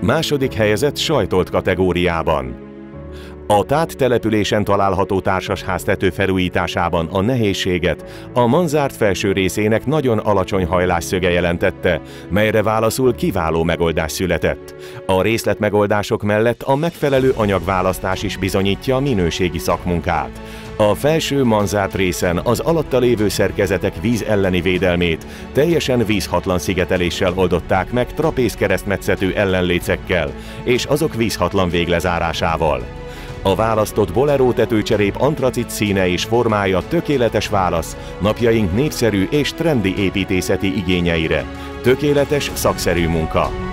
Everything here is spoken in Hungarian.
Második helyezett sajtolt kategóriában. A tát településen található társasház tető felújításában a nehézséget a manzárt felső részének nagyon alacsony hajlásszöge jelentette, melyre válaszul kiváló megoldás született. A részletmegoldások mellett a megfelelő anyagválasztás is bizonyítja a minőségi szakmunkát. A felső manzárt részen az alatta lévő szerkezetek víz elleni védelmét teljesen vízhatlan szigeteléssel oldották meg trapézkeresztmetszetű ellenlécekkel és azok vízhatlan véglezárásával. A választott Bolero tetőcserép antracit színe és formája tökéletes válasz napjaink népszerű és trendi építészeti igényeire. Tökéletes szakszerű munka.